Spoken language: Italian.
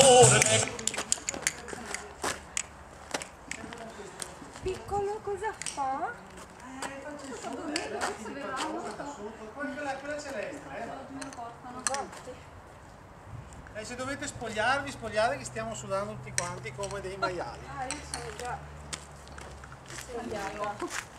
dorme. Piccolo cosa fa? Eh, dormendo, eh? se dovete spogliarvi, spogliate che stiamo sudando tutti quanti come dei maiali. Ah, io sono già spogliata.